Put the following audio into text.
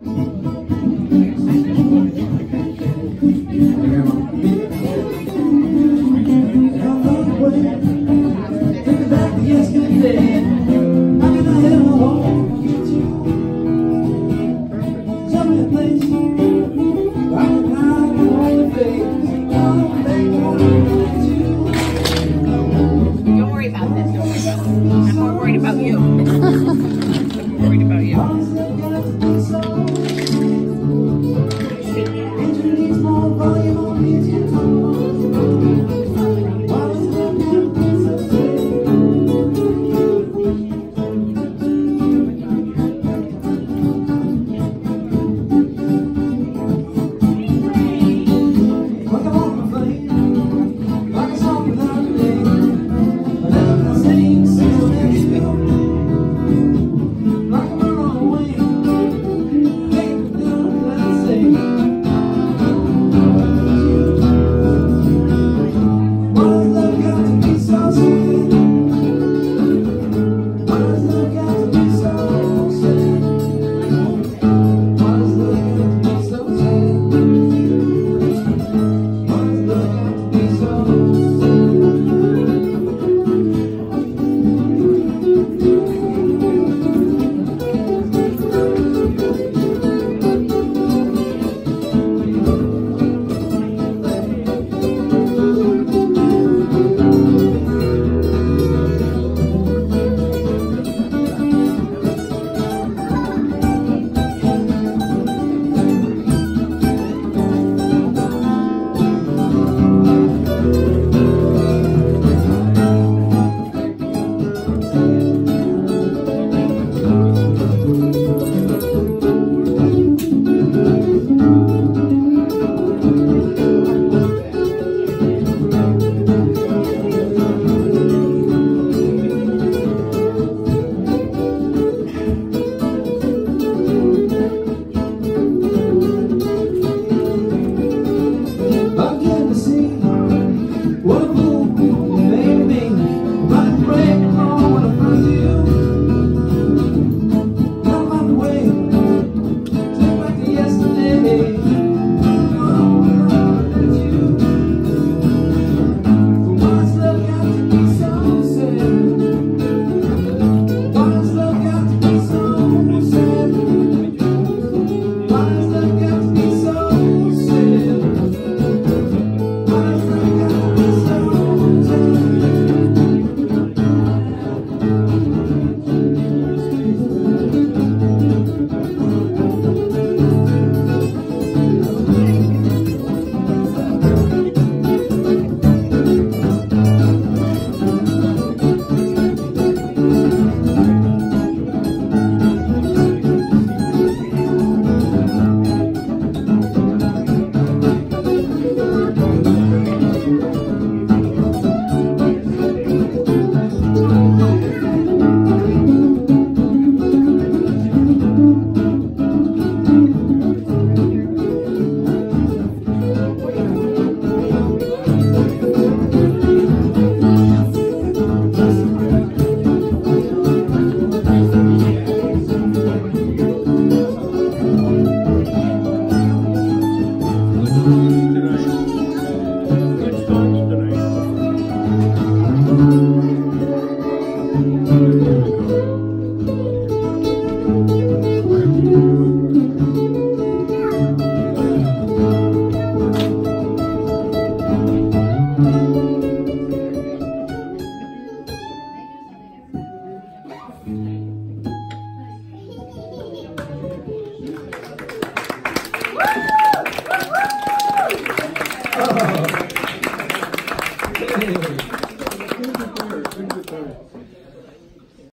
Don't worry about this. I'm more worried about you. voyons, voyons, pitié tout. Oh. Oh.